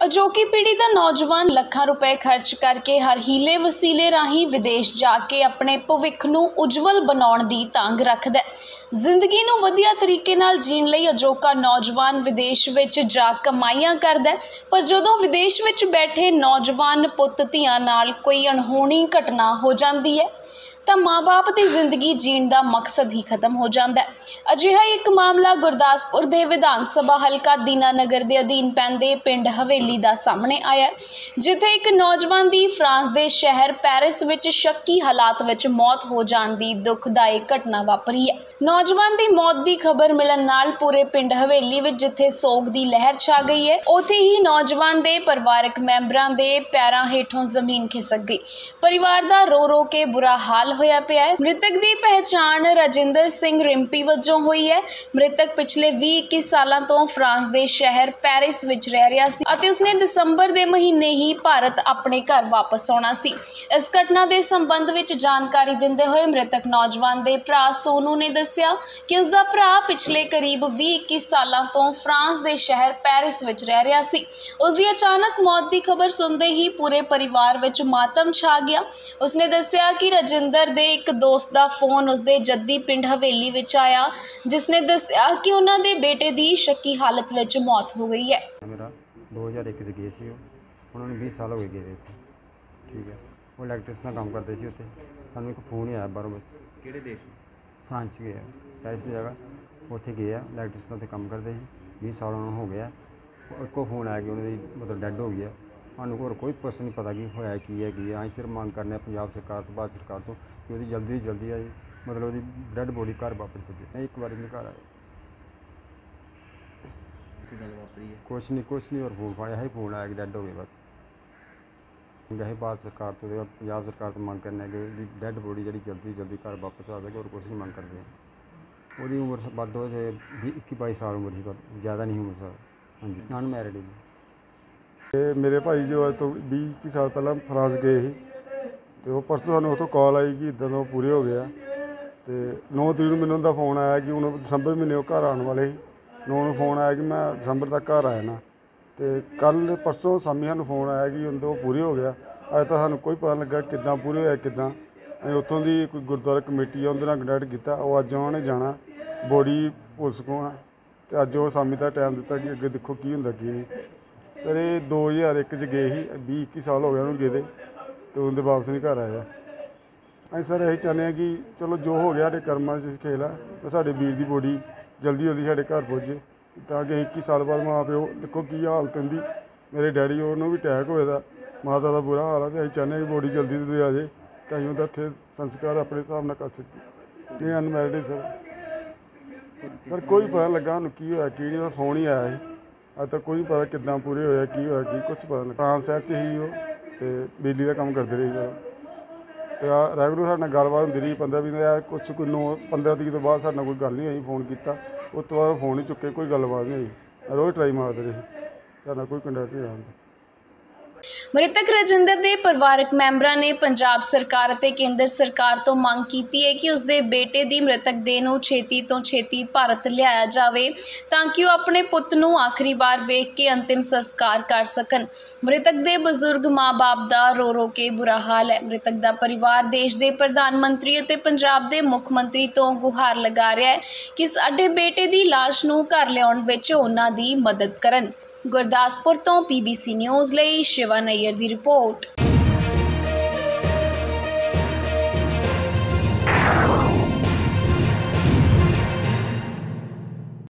ਅਜੋਕੀ ਪੀੜ੍ਹੀ ਦਾ ਨੌਜਵਾਨ ਲੱਖਾਂ ਰੁਪਏ ਖਰਚ ਕਰਕੇ ਹਰ ਹੀਲੇ ਵਸੀਲੇ ਰਾਹੀਂ ਵਿਦੇਸ਼ ਜਾ ਕੇ ਆਪਣੇ ਭਵਿੱਖ ਨੂੰ ਉਜਵਲ ਬਣਾਉਣ ਦੀ ਤਾਂਘ ਰੱਖਦਾ ਹੈ। ਜ਼ਿੰਦਗੀ ਨੂੰ ਵਧੀਆ ਤਰੀਕੇ ਨਾਲ ਜੀਣ ਲਈ ਅਜੋਕਾ ਨੌਜਵਾਨ ਵਿਦੇਸ਼ ਵਿੱਚ ਜਾ ਕਮਾਈਆਂ ਕਰਦਾ ਹੈ। ਪਰ ਜਦੋਂ ਵਿਦੇਸ਼ ਵਿੱਚ ਬੈਠੇ ਨੌਜਵਾਨ ਪੁੱਤ ਧੀਆਂ ਨਾਲ ਕੋਈ ਅਣਹੋਣੀ ਘਟਨਾ ਹੋ ਜਾਂਦੀ ਹੈ ਤਾਂ ਮਾਪੇ ਦੀ ਜ਼ਿੰਦਗੀ ਜੀਣ ਦਾ ਮਕਸਦ ਹੀ ਖਤਮ ਹੋ ਜਾਂਦਾ ਹੈ। ਅਜਿਹਾ ਇੱਕ ਮਾਮਲਾ ਗੁਰਦਾਸਪੁਰ ਦੇ ਵਿਧਾਨ ਸਭਾ ਹਲਕਾ ਦੀਨਾਨਗਰ ਦੇ ਅਧੀਨ ਪੈਂਦੇ ਪਿੰਡ ਹਵੇਲੀ ਦਾ ਸਾਹਮਣੇ ਆਇਆ ਜਿੱਥੇ ਇੱਕ ਨੌਜਵਾਨ ਦੀ ਫਰਾਂਸ ਦੇ ਸ਼ਹਿਰ ਪੈਰਿਸ ਵਿੱਚ ਸ਼ੱਕੀ ਹਾਲਾਤ ਵਿੱਚ ਮੌਤ ਹੋ ਜਾਣ ਦੀ ਦੁਖਦਾਇਕ ਘਟਨਾ ਵਾਪਰੀ ਹੈ। ਨੌਜਵਾਨ ਦੀ ਮੌਤ ਦੀ ਖਬਰ ਮਿਲਣ ਨਾਲ ਪੂਰੇ ਪਿੰਡ ਹਵੇਲੀ ਵਿੱਚ ਜਿੱਥੇ ਸੋਗ ਦੀ ਲਹਿਰ ਛਾ ਗਈ ਹੈ, ਉੱਥੇ ਹੀ ਨੌਜਵਾਨ ਦੇ ਪਰਿਵਾਰਕ ਮੈਂਬਰਾਂ ਦੇ ਪੈਰਾਂ ਹੇਠੋਂ ਜ਼ਮੀਨ ਖਿਸਕ ਗਈ। ਪਰਿਵਾਰ ਦਾ ਰੋ ਰੋ ਕੇ ਬੁਰਾ ਹਾਲ ਹੋਇਆ ਪਿਆ ਹੈ। ਮ੍ਰਿਤਕ ਦੀ ਪਹਿਚਾਣ ਰਾਜਿੰਦਰ ਸਿੰਘ ਰਿੰਪੀ ਵਜੋਂ ਹੋਈ ਹੈ। ਮ੍ਰਿਤਕ ਪਿਛਲੇ 20-21 ਸਾਲਾਂ ਤੋਂ ਫਰਾਂਸ ਦੇ ਸ਼ਹਿਰ ਪੈਰਿਸ ਵਿੱਚ ਰਹਿ ਰਿਹਾ ਸੀ ਅਤੇ ਉਸਨੇ ਦਸੰਬਰ ਦੇ ਮਹੀਨੇ ਹੀ ਭਾਰਤ ਆਪਣੇ ਘਰ ਵਾਪਸ ਆਉਣਾ ਸੀ। ਇਸ ਘਟਨਾ ਦੇ ਸੰਬੰਧ ਵਿੱਚ ਜਾਣਕਾਰੀ ਦਿੰਦੇ ਹੋਏ ਮ੍ਰਿਤਕ ਨੌਜਵਾਨ ਦੇ ਭਰਾ ਸੋਨੂ ਨੇ ਦੱਸਿਆ ਕਿ ਉਸ ਦਾ ਭਰਾ ਪਿਛਲੇ ਕਰੀਬ 20-21 ਸਾਲਾਂ ਤੋਂ ਫਰਾਂਸ ਦੇ ਸ਼ਹਿਰ ਪੈਰਿਸ ਵਿੱਚ ਰਹਿ ਰਿਹਾ ਸੀ। ਉਸ ਦੀ ਅਚਾਨਕ ਮੌਤ ਦੀ ਖਬਰ ਸੁਣਦੇ ਹੀ ਪੂਰੇ ਪਰਿਵਾਰ ਵਿੱਚ ਮਾਤਮ ਛਾ ਗਿਆ। ਉਸਨੇ ਦੱਸਿਆ ਕਿ ਰਜਿੰਦਰ ਦੇ ਇੱਕ ਦੋਸਤ ਦਾ ਫੋਨ ਉਸਦੇ ਜੱਦੀ ਪਿੰਡ ਹਵੇਲੀ ਵਿੱਚ ਆਇਆ ਜਿਸਨੇ ਦੱਸਿਆ ਕਿ ਉਹਨਾਂ ਦੇ ਬੇਟੇ ਦੀ ਸ਼ੱਕੀ ਹਾਲਤ ਵਿੱਚ ਮੌਤ ਹੋ ਗਈ ਹੈ। ਮੇਰਾ 2001 ਚ ਗਏ ਸੀ ਉਹ। ਉਹਨਾਂ ਨੂੰ 20 ਸਾਲ ਹੋ ਗਏ ਗਏ ਦੇ ਇੱਥੇ। ਠੀਕ ਹੈ। ਉਹ ਇਲੈਕਟ੍ਰੀਸ਼ਨ ਦਾ ਕੰਮ ਕਰਦੇ ਸੀ ਉੱਥੇ। ਸਾਨੂੰ ਇੱਕ ਫੋਨ ਹੀ ਆਇਆ ਬਾਹਰੋਂ ਬਸ। ਕਿਹੜੇ ਦੇਸ਼? ਫਰਾਂਸ 'ਚ ਗਏ ਆ ਪੈਰਿਸ ਦੀ ਜਗ੍ਹਾ। ਉੱਥੇ ਗਏ ਆ। ਇਲੈਕਟ੍ਰੀਸ਼ਨ ਦਾ ਉੱਥੇ ਕੰਮ ਕਰਦੇ ਸੀ। 20 ਸਾਲ ਉਹਨਾਂ ਨੂੰ ਹੋ ਗਿਆ। ਇੱਕੋ ਫੋਨ ਆਇਆ ਕਿ ਉਹਨਾਂ ਦੀ ਮਤਲਬ ਡੈੱਡ ਹੋ ਗਈ ਹੈ ਸਾਨੂੰ ਹੋਰ ਕੋਈ ਪੁੱਛ ਨਹੀਂ ਪਤਾ ਕਿ ਹੋਇਆ ਕੀ ਹੈ ਕੀ ਹੈ। ਅਸੀਂ ਸਿਰਫ ਮੰਗ ਕਰਨੇ ਆ ਪੰਜਾਬ ਸਰਕਾਰ ਤੋਂ ਭਾਰਤ ਸਰਕਾਰ ਤੋਂ ਕਿ ਉਹਦੀ ਜਲਦੀ ਤੋਂ ਜਲਦੀ ਆਈ ਮਤਲਬ ਉਹਦੀ ਡੈੱਡ ਬੋਡੀ ਘਰ ਵਾਪਸ ਪੁੱਜੇ। ਨਹੀਂ ਇੱਕ ਵਾਰੀ ਮੇਰੇ ਘਰ ਆਏ ਕੀ ਗੱਲ ਵਾਪਰੀ ਹੈ? ਕੁਛ ਨਹੀਂ ਕੁਛ ਨਹੀਂ ਹੋਰ ਫੋਨ ਪਾਇਆ ਹੀ ਫੋਨ ਆਇਆ ਕਿ ਡੈੱਡ ਹੋ ਗਏ ਬਸ। ਇਹ ਭਾਰਤ ਸਰਕਾਰ ਤੋਂ ਤੇ ਪੰਜਾਬ ਸਰਕਾਰ ਤੋਂ ਮੰਗ ਕਰਨਾ ਕਿ ਉਹਦੀ ਡੈੱਡ ਬੋਡੀ ਜਿਹੜੀ ਜਲਦੀ ਜਲਦੀ ਘਰ ਵਾਪਸ ਆ ਸਕੇ ਹੋਰ ਕੁਛ ਨਹੀਂ ਮੰਗ ਕਰਦੇ। ਉਹਦੀ ਉਮਰ ਵੱਧ ਹੋ ਜੇ 21 22 ਸਾਲ ਉਮਰ ਸੀ ਬਸ ਜ਼ਿਆਦਾ ਨਹੀਂ ਉਮਰ ਸਰ ਹਾਂਜੀ ਨਾਨ ਮੈਰਿਡ ਹੈ ਜੀ। ਤੇ ਮੇਰੇ ਭਾਈ ਜੋ ਅੱਜ ਤੋਂ 20 ਕੁ ਸਾਲ ਪਹਿਲਾਂ ਫਰਾਂਸ ਗਏ ਸੀ। ਤੇ ਉਹ ਪਰਸੋਂ ਸਾਨੂੰ ਉੱਥੋਂ ਕਾਲ ਆਈ ਕਿ ਇਦਾਂ ਦਾ ਉਹ ਪੂਰੇ ਹੋ ਗਿਆ। ਤੇ 9 ਤਰੀਕ ਨੂੰ ਮੈਨੂੰ ਉਹਦਾ ਫੋਨ ਆਇਆ ਕਿ ਹੁਣ ਦਸੰਬਰ ਮਹੀਨੇ ਉਹ ਘਰ ਆਉਣ ਵਾਲੇ ਸੀ। 9 ਨੂੰ ਫੋਨ ਆਇਆ ਕਿ ਮੈਂ ਦਸੰਬਰ ਤੱਕ ਘਰ ਆਇਆ ਨਾ। ਤੇ ਕੱਲ ਪਰਸੋਂ ਸਾਮੀ ਸਾਨੂੰ ਫੋਨ ਆਇਆ ਕਿ ਉਹਦਾ ਉਹ ਪੂਰੇ ਹੋ ਗਿਆ। ਅੱਜ ਤਾਂ ਸਾਨੂੰ ਕੋਈ ਪਤਾ ਲੱਗਾ ਕਿੱਦਾਂ ਪੂਰੇ ਹੋਇਆ, ਕਿੱਦਾਂ। ਅਸੀਂ ਉੱਥੋਂ ਦੀ ਕੋਈ ਗੁਰਦੁਆਰਾ ਕਮੇਟੀ ਆ, ਉਹਦੇ ਨਾਲ ਕੰਟੈਕਟ ਕੀਤਾ। ਉਹ ਅੱਜ ਉਹਨਾਂ ਨੇ ਜਾਣਾ ਬੋਡੀ ਪੁਲਿਸ ਕੋਲ। ਆ ਤੇ ਅੱਜ ਉਹ ਸਾਮੀ ਦਾ ਟਾਈਮ ਦਿੱਤਾ ਕਿ ਅੱਗੇ ਦੇਖੋ ਕੀ ਹੁੰਦਾ, ਕੀ ਨਹੀਂ। ਸਰ ਇਹ 2001 ਚ ਗਏ ਸੀ 20 21 ਸਾਲ ਹੋ ਗਏ ਉਹਨੂੰ ਗਏ ਦੇ, ਤੇ ਉਹਦੇ ਵਾਪਸ ਨਹੀਂ ਘਰ ਆਇਆ। ਅਸੀਂ ਸਰ ਇਹੀ ਚਾਹੁੰਦੇ ਹਾਂ ਕਿ ਚਲੋ ਜੋ ਹੋ ਗਿਆ ਸਾਡੇ ਕਰਮਾਂ 'ਚ ਖੇਲ ਆ, ਤੇ ਸਾਡੇ ਵੀਰ ਦੀ ਬੋਡੀ ਜਲਦੀ ਜਲਦੀ ਸਾਡੇ ਘਰ ਪਹੁੰਚੇ, ਤਾਂ ਕਿ 21 ਸਾਲ ਬਾਅਦ ਮਾਂ ਪਿਓ, ਦੇਖੋ ਕੀ ਹਾਲਤ ਹੁੰਦੀ, ਮੇਰੇ ਡੈਡੀ ਉਹਨੂੰ ਵੀ ਅਟੈਕ ਹੋਇਆ ਦਾ, ਮਾਤਾ ਦਾ ਬੁਰਾ ਹਾਲ ਆ, ਤੇ ਅਸੀਂ ਚਾਹੁੰਦੇ ਹਾਂ ਕਿ ਬੋਡੀ ਜਲਦੀ ਤੋਂ ਆ ਜਾਏ, ਤਾਂ ਹੀ ਉਹਦਾ ਇੱਥੇ ਸੰਸਕਾਰ ਆਪਣੇ ਹਿਸਾਬ ਨਾਲ ਕਰ ਸਕੀਏ। ਇਹ ਅਨਮੈਰਿਡ ਹੈ ਸਰ। ਸਰ, ਕੋਈ ਪਤਾ ਲੱਗਾ ਉਹਨੂੰ ਕੀ ਹੋਇਆ, ਕੀ ਨਹੀਂ ਉਹਦਾ ਫੋਨ ਹੀ ਆਇਆ ਸੀ। ਅੱਜ ਤੱਕ ਕੋਈ ਨਹੀਂ ਪਤਾ ਕਿੱਦਾਂ ਪੂਰੇ ਹੋਇਆ, ਕੀ ਹੋਇਆ, ਕੀ ਕੁਛ ਪਤਾ ਨਹੀਂ ਫਰਾਂਸ ਸ਼ਹਿਰ 'ਚ ਹੀ ਉਹ ਤੇ ਬਿਜਲੀ ਦਾ ਕੰਮ ਕਰਦੇ ਰਹੇ ਸਰ ਤੇ ਆ ਰੈਗੂਲਰ ਸਾਡੇ ਨਾਲ ਗੱਲਬਾਤ ਹੁੰਦੀ ਰਹੀ 15 ਵੀਹ ਦਿਨ ਕੁਛ ਕੋਈ ਨੌ 15 ਤਰੀਕ ਤੋਂ ਬਾਅਦ ਸਾਡੇ ਨਾਲ ਕੋਈ ਗੱਲ ਨਹੀਂ ਹੋਈ, ਫੋਨ ਕੀਤਾ। ਉਸ ਤੋਂ ਬਾਅਦ ਫੋਨ ਹੀ ਚੁੱਕੇ, ਕੋਈ ਗੱਲਬਾਤ ਨਹੀਂ ਹੋਈ। ਰੋਜ਼ ਟਰਾਈ ਮਾਰਦੇ ਰਹੇ। ਸਾਡਾ ਕੋਈ ਕੰਟੈਕਟ ਨਹੀਂ ਆਉਂਦਾ ਮ੍ਰਿਤਕ ਰਜਿੰਦਰ ਦੇ ਪਰਿਵਾਰਕ ਮੈਂਬਰਾਂ ਨੇ ਪੰਜਾਬ ਸਰਕਾਰ ਅਤੇ ਕੇਂਦਰ ਸਰਕਾਰ ਤੋਂ ਮੰਗ ਕੀਤੀ ਹੈ ਕਿ ਉਸ ਦੇ ਬੇਟੇ ਦੀ ਮ੍ਰਿਤਕ ਦੇਹ ਨੂੰ ਛੇਤੀ ਤੋਂ ਛੇਤੀ ਭਾਰਤ ਲਿਆਇਆ ਜਾਵੇ ਤਾਂ ਕਿ ਉਹ ਆਪਣੇ ਪੁੱਤ ਨੂੰ ਆਖਰੀ ਵਾਰ ਵੇਖ ਕੇ ਅੰਤਿਮ ਸੰਸਕਾਰ ਕਰ ਸਕਣ। ਮ੍ਰਿਤਕ ਦੇ ਬਜ਼ੁਰਗ ਮਾਂ-ਬਾਪ ਦਾ ਰੋ ਰੋ ਕੇ ਬੁਰਾ ਹਾਲ ਹੈ। ਮ੍ਰਿਤਕ ਦਾ ਪਰਿਵਾਰ ਦੇਸ਼ ਦੇ ਪ੍ਰਧਾਨ ਮੰਤਰੀ ਅਤੇ ਪੰਜਾਬ ਦੇ ਮੁੱਖ ਮੰਤਰੀ ਤੋਂ ਗੁਹਾਰ ਲਗਾ ਰਿਹਾ ਹੈ ਕਿ ਸਾਡੇ ਬੇਟੇ ਦੀ ਲਾਸ਼ ਨੂੰ ਘਰ ਲਿਆਉਣ ਵਿੱਚ ਉਹਨਾਂ ਦੀ ਮਦਦ ਕਰਨ। ਗੁਰਦਾਸਪੁਰ ਤੋਂ ਪੀਬੀਸੀ ਨਿਊਜ਼ ਲਈ ਸ਼ਿਵਾ ਨਈਅਰ ਦੀ ਰਿਪੋਰਟ।